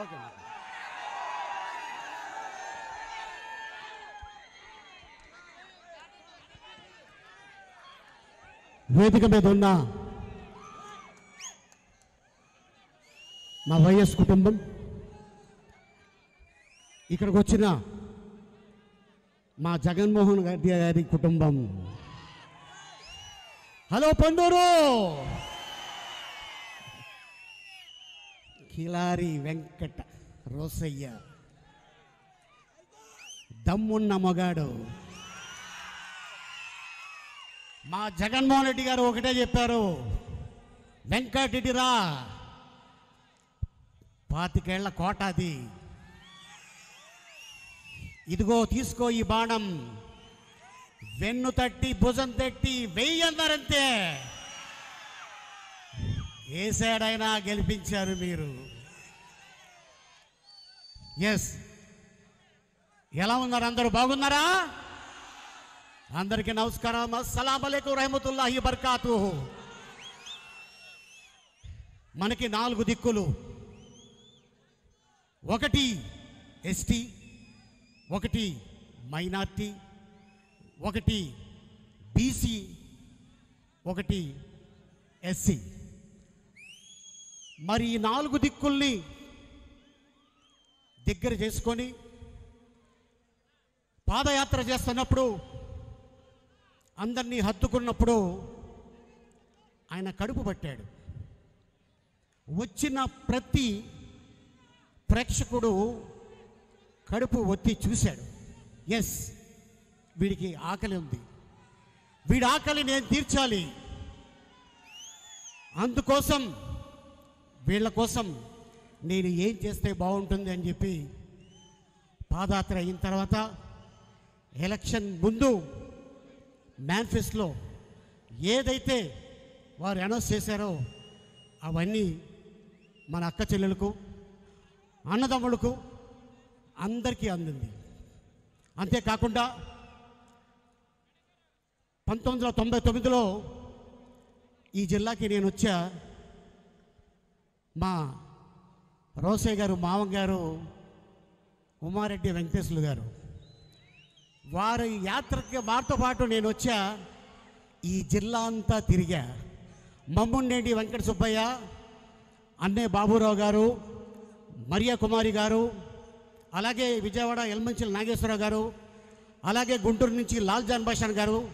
Okay వేదిక మీద ఉన్న మా వైఎస్ కుటుంబం ఇక్కడికి వచ్చిన మా జగన్మోహన్ రెడ్డి గారి కుటుంబం. హలో పండూరు! కిలారి వెంకట రోసయ్య. దమ్మున్న మొగాడు. మా జగన్మోహన్ రెడ్డి గారు ఒకటే చెప్పారు. వెంకటరెడ్డిరా పాతికేళ్ళ కోట అది. ఇదిగో తీసుకో ఈ బాణం. వెన్ను తట్టి భుజం తట్టి వెయ్యి అందరంతే ఏసాడైనా గెలిపించారు మీరు. ఎస్ ఎలా ఉన్నారు అందరూ? బాగున్నారా? అందరికీ నమస్కారం. అస్సలం అలైకు రహమతుల్లాహి బర్కాతు మనకి నాలుగు దిక్కులు. ఒకటి ఎస్టీ ఒకటి మైనార్టీ ఒకటి బీసీ ఒకటి ఎస్సీ. మరి ఈ నాలుగు దిక్కుల్ని దగ్గర చేసుకొని పాదయాత్ర చేస్తున్నప్పుడు అందరినీ హత్తుకున్నప్పుడు ఆయన కడుపు పట్టాడు. వచ్చిన ప్రతి ప్రేక్షకుడు కడుపు ఒత్తి చూశాడు. ఎస్ వీడికి ఆకలి ఉంది. వీడి ఆకలి నేను తీర్చాలి. అందుకోసం వీళ్ళ కోసం నేను ఏం చేస్తే బాగుంటుంది అని చెప్పి పాదయాత్ర అయిన తర్వాత ఎలక్షన్ ముందు మేనిఫెస్టోలో ఏదైతే వారు అనౌన్స్ చేశారో అవన్నీ మన అక్క చెల్లెలకు అన్నదమ్ములకు అందరికీ అందింది. అంతేకాకుండా పంతొమ్మిది వందల తొంభై తొమ్మిదిలో ఈ జిల్లాకి నేను వచ్చా. మా రోసయ్య గారు మావం గారు ఉమారెడ్డి వెంకటేశ్వరులు గారు. వారి యాత్రకి వారితో పాటు నేను వచ్చా. ఈ జిల్లా అంతా తిరిగా. మమ్ముండేటి వెంకట సుబ్బయ్య అన్నే బాబురావు గారు మరియా కుమారి గారు అలాగే విజయవాడ ఎల్మంచిల నాగేశ్వరరావు గారు అలాగే గుంటూరు నుంచి లాల్ జాన్ బాషాన్ గారు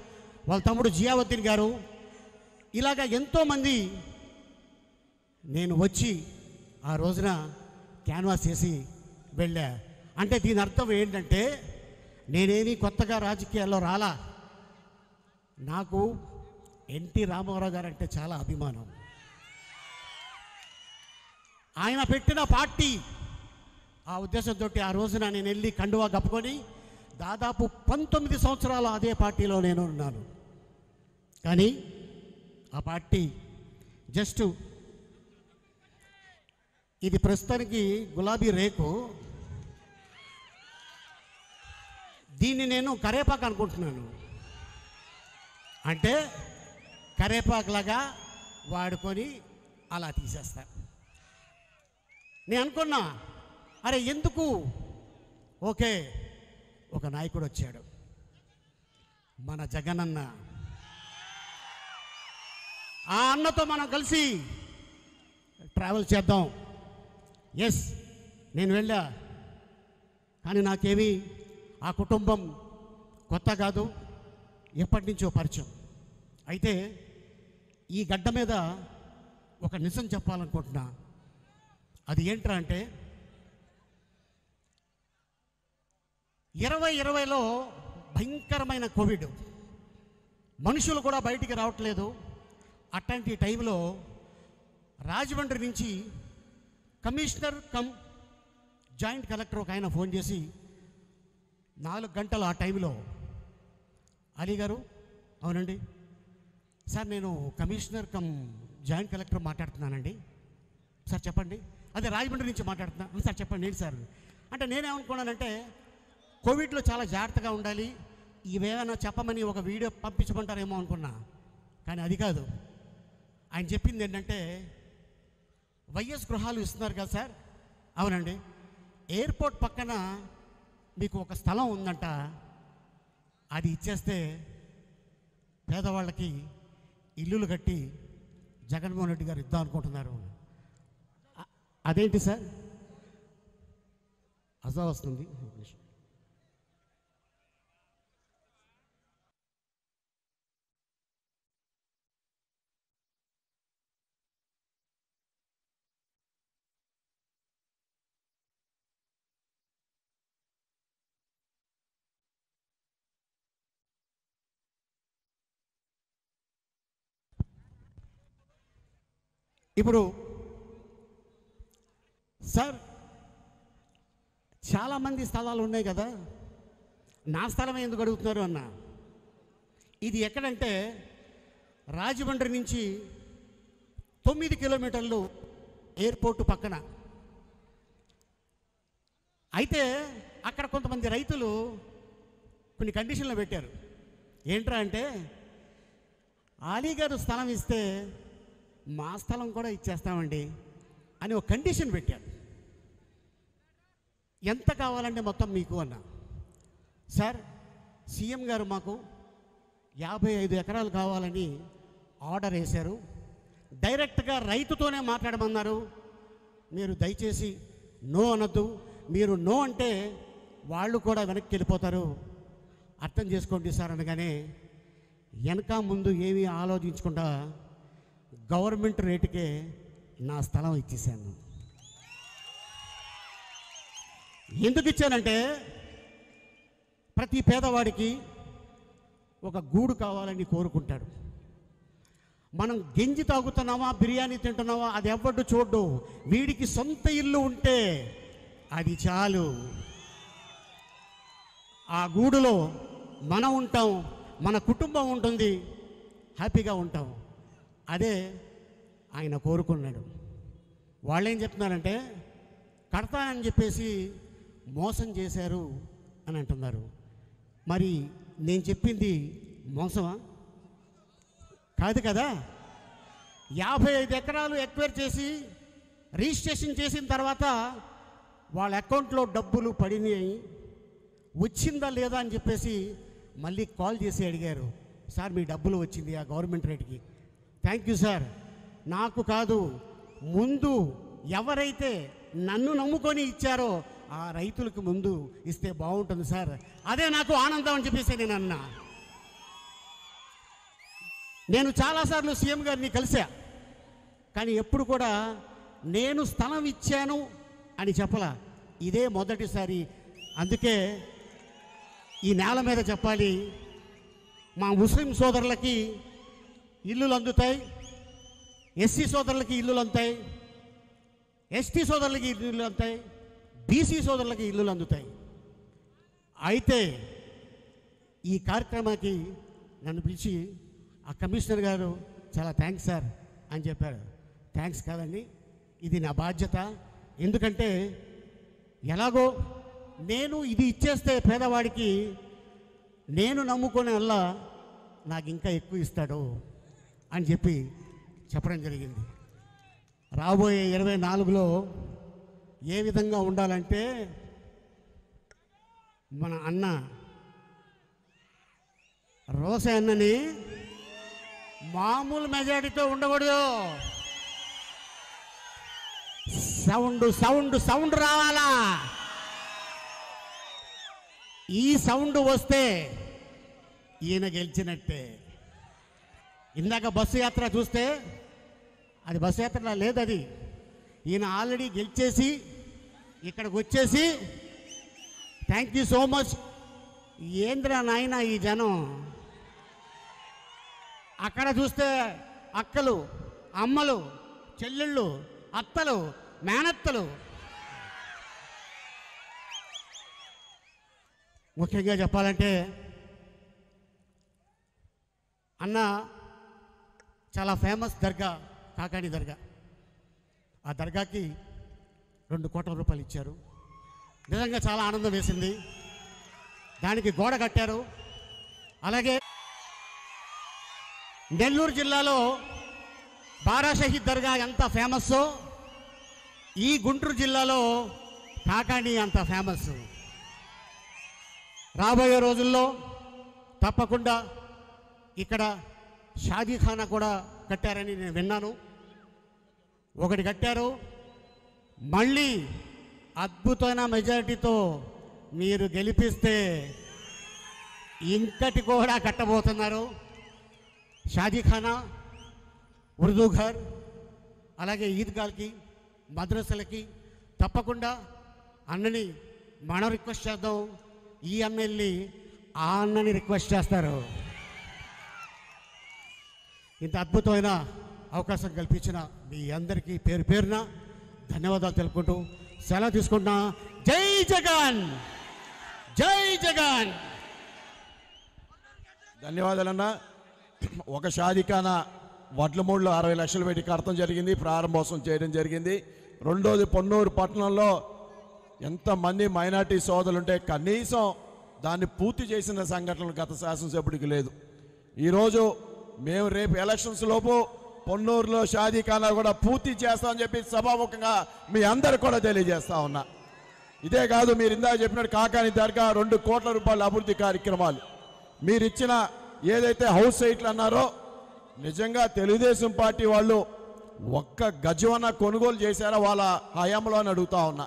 వాళ్ళ తమ్ముడు జియావుద్దీన్ గారు. ఇలాగ ఎంతోమంది నేను వచ్చి ఆ రోజున క్యాన్వాస్ చేసి వెళ్ళా. అంటే దీని అర్థం ఏంటంటే నేనేమి కొత్తగా రాజకీయాల్లో రాలా. నాకు ఎన్టీ రామారావు గారు అంటే చాలా అభిమానం. ఆయన పెట్టిన పార్టీ ఆ ఉద్దేశంతో ఆ రోజున నేను వెళ్ళి కండువా కప్పుకొని దాదాపు పంతొమ్మిది సంవత్సరాలు అదే పార్టీలో నేను ఉన్నాను. కానీ ఆ పార్టీ జస్ట్ ఇది ప్రస్తుతానికి గులాబీ రేకు. దీన్ని నేను కరేపాకు అనుకుంటున్నాను. అంటే కరేపాకులాగా వాడుకొని అలా తీసేస్తా. నేను అనుకున్నా అరే ఎందుకు? ఓకే ఒక నాయకుడు వచ్చాడు. మన జగనన్న. ఆ అన్నతో మనం కలిసి ట్రావెల్ చేద్దాం. ఎస్ నేను వెళ్ళా. కానీ నాకేమీ ఆ కుటుంబం కొత్త కాదు ఎప్పటి నుంచో పరిచయం. అయితే ఈ గడ్డ మీద ఒక నిజం చెప్పాలనుకుంటున్నా. అది ఏంట్రా అంటే ఇరవై ఇరవైలో భయంకరమైన కోవిడ్. మనుషులు కూడా బయటికి రావట్లేదు. అట్లాంటి టైంలో రాజమండ్రి నుంచి కమిషనర్ కమ్ జాయింట్ కలెక్టర్ ఒక ఆయన ఫోన్ చేసి నాలుగు గంటలు ఆ టైంలో అలీ గారు అవునండి. సార్ నేను కమిషనర్ కమ్ జాయింట్ కలెక్టర్ మాట్లాడుతున్నానండి. సార్ చెప్పండి. అదే రాజమండ్రి నుంచి మాట్లాడుతున్నా. సార్ చెప్పండి ఏంటి సార్? అంటే నేనేమనుకున్నానంటే కోవిడ్లో చాలా జాగ్రత్తగా ఉండాలి. ఇవేమైనా చెప్పమని ఒక వీడియో పంపించమంటారేమో అనుకున్నా. కానీ అది కాదు. ఆయన చెప్పింది ఏంటంటే వైఎస్ గృహాలు ఇస్తున్నారు కదా సార్? అవునండి. ఎయిర్పోర్ట్ పక్కన మీకు ఒక స్థలం ఉందంట. అది ఇచ్చేస్తే పేదవాళ్ళకి ఇల్లులు కట్టి జగన్మోహన్ రెడ్డి గారు ఇద్దాం అనుకుంటున్నారు. అదేంటి సార్? అజా వస్తుంది. ఇప్పుడు సార్ చాలామంది స్థలాలు ఉన్నాయి కదా? నా స్థలం ఎందుకు అడుగుతున్నారు అన్న? ఇది ఎక్కడంటే రాజమండ్రి నుంచి తొమ్మిది కిలోమీటర్లు ఎయిర్పోర్టు పక్కన. అయితే అక్కడ కొంతమంది రైతులు కొన్ని కండిషన్లు పెట్టారు. ఏంట్రా అంటే అలీగారు స్థలం ఇస్తే మా స్థలం కూడా ఇచ్చేస్తామండి అని ఒక కండిషన్ పెట్టారు ఎంత కావాలంటే మొత్తం మీకు అన్న. సార్ సీఎం గారు మాకు యాభై ఐదు ఎకరాలు కావాలని ఆర్డర్ వేశారు. డైరెక్ట్గా రైతుతోనే మాట్లాడమన్నారు. మీరు దయచేసి నో అనొద్దు. మీరు నో అంటే వాళ్ళు కూడా వెనక్కి వెళ్ళిపోతారు. అర్థం చేసుకోండి సార్ అనగానే వెనక ముందు ఏమీ ఆలోచించకుండా గవర్నమెంట్ రేటుకే నా స్థలం ఇచ్చేసాను ఎందుకు ఇచ్చానంటే ప్రతి పేదవాడికి ఒక గూడు కావాలని కోరుకుంటాడు. మనం గెంజి తాగుతున్నామా బిర్యానీ తింటున్నామా అది ఎవ్వడు చూడ్డు. వీడికి సొంత ఇల్లు ఉంటే అది చాలు. ఆ గూడులో మనం ఉంటాం మన కుటుంబం ఉంటుంది హ్యాపీగా ఉంటాం. అదే ఆయన కోరుకున్నాడు. వాళ్ళు ఏం చెప్తున్నారంటే కడతానని చెప్పేసి మోసం చేశారు అని అంటున్నారు. మరి నేను చెప్పింది మోసమా? కాదు కదా. యాభై ఐదు ఎకరాలు ఎక్వైర్ చేసి రిజిస్ట్రేషన్ చేసిన తర్వాత వాళ్ళ అకౌంట్లో డబ్బులు పడినాయి. వచ్చిందా లేదా అని చెప్పేసి మళ్ళీ కాల్ చేసి అడిగారు. సార్ మీ డబ్బులు వచ్చింది ఆ గవర్నమెంట్ రేట్కి. థ్యాంక్ యూ సార్ నాకు కాదు ముందు ఎవరైతే నన్ను నమ్ముకొని ఇచ్చారో ఆ రైతులకు ముందు ఇస్తే బాగుంటుంది సార్ అదే నాకు ఆనందం అని చెప్పేసి నేను అన్నా. నేను చాలాసార్లు సీఎం గారిని కలిసా కానీ ఎప్పుడు కూడా నేను స్థలం ఇచ్చాను అని చెప్పలా. ఇదే మొదటిసారి. అందుకే ఈ నేల మీద చెప్పాలి. మా ముస్లిం సోదరులకి ఇల్లులు అందుతాయి ఎస్సీ సోదరులకి ఇల్లులు అందుతాయి ఎస్టీ సోదరులకి ఇల్లులు అందుతాయి బీసీ సోదరులకి ఇల్లులు అందుతాయి అయితే ఈ కార్యక్రమానికి నన్ను పిలిచి ఆ కమిషనర్ గారు చాలా థ్యాంక్స్ సార్ అని చెప్పారు. థ్యాంక్స్ కాదండి ఇది నా బాధ్యత. ఎందుకంటే ఎలాగో నేను ఇది ఇచ్చేస్తే పేదవాడికి నేను నమ్ముకునే వల్ల నాకు ఇంకా ఎక్కువ ఇస్తాడు. అని చెప్పి చెప్పడం జరిగింది. రాబోయే ఇరవై నాలుగులో ఏ విధంగా ఉండాలంటే మన అన్న రోసే అన్నని మామూలు మెజారిటీతో ఉండకూడదు. సౌండ్ సౌండ్ సౌండ్ రావాలా? ఈ సౌండ్ వస్తే ఈయన గెలిచినట్టే. ఇందాక బస్సు యాత్ర చూస్తే అది బస్సు యాత్ర లేదు అది. ఈయన ఆల్రెడీ గెలిచేసి ఇక్కడికి వచ్చేసి థ్యాంక్ యూ సో మచ్ ఏంద్రా నాయన ఈ జనం? అక్కడ చూస్తే అక్కలు అమ్మలు చెల్లెళ్ళు అత్తలు మేనత్తలు. ముఖ్యంగా చెప్పాలంటే అన్న చాలా ఫేమస్ దర్గా కాకాణి దర్గా. ఆ దర్గాకి రెండు కోట్ల రూపాయలు ఇచ్చారు. నిజంగా చాలా ఆనందం వేసింది. దానికి గోడ కట్టారు. అలాగే నెల్లూరు జిల్లాలో బారాషహీద్ దర్గా ఎంత ఫేమస్సో ఈ గుంటూరు జిల్లాలో కాకాణి అంత ఫేమస్ రాబోయే రోజుల్లో తప్పకుండా ఇక్కడ షాదీఖానా కూడా కట్టారని నేను విన్నాను. ఒకటి కట్టారు మళ్ళీ అద్భుతమైన మెజారిటీతో మీరు గెలిపిస్తే ఇంకటి కూడా కట్టబోతున్నారు. షాదీఖానా ఉర్దూఘర్ అలాగే ఈద్గాల్కి మద్రసలకి తప్పకుండా అన్నని మనం రిక్వెస్ట్ చేద్దాం. ఈ ఎమ్మెల్యే ఆ అన్నని రిక్వెస్ట్ చేస్తారు. ఇంత అద్భుతమైన అవకాశం కల్పించిన మీ అందరికీ పేరు పేరున ధన్యవాదాలు తెలుపుకుంటూ సెలవు తీసుకుంటున్నా. జై జగన్! జై జగన్! ధన్యవాదాలన్నా. ఒక షాదికాన వడ్ల మూడులో అరవై లక్షలు పెట్టి కడతం జరిగింది. ప్రారంభోత్సవం చేయడం జరిగింది. రెండోది పొన్నూరు పట్టణంలో ఎంతమంది మైనార్టీ సోదరులుంటే కనీసం దాన్ని పూర్తి చేసిన సంఘటనలు గత శాసనసభ్యుడికి లేదు. ఈరోజు మేము రేపు ఎలక్షన్స్ లోపు పొన్నూరులో షాదీఖానా కూడా పూర్తి చేస్తామని చెప్పి సభాముఖంగా మీ అందరు కూడా తెలియజేస్తా ఉన్నా. ఇదే కాదు మీరు ఇందాక చెప్పినట్టు కాకాని దర్గా రెండు కోట్ల రూపాయల అభివృద్ధి కార్యక్రమాలు. మీరు ఇచ్చిన ఏదైతే హౌస్ సైట్లు అన్నారో నిజంగా తెలుగుదేశం పార్టీ వాళ్ళు ఒక్క గజవన కొనుగోలు చేశారా వాళ్ళ హయాంలో అని అడుగుతా ఉన్నా.